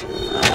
Yeah.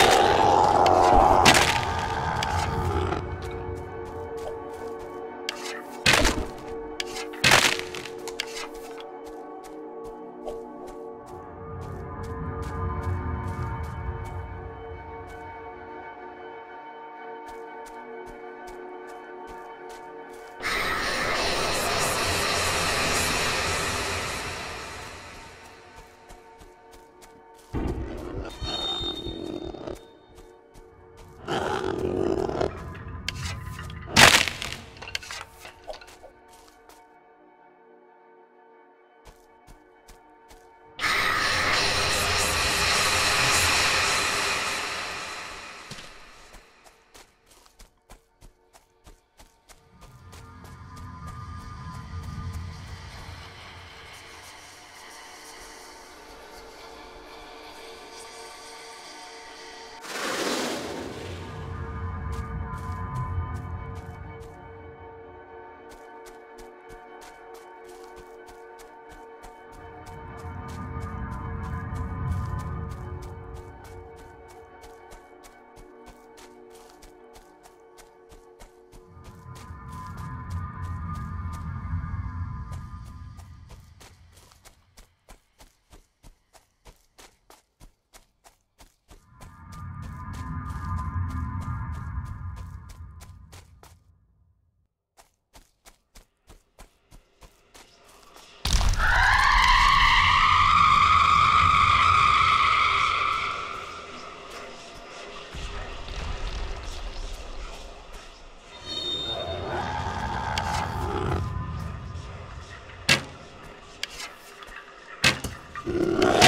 Yeah.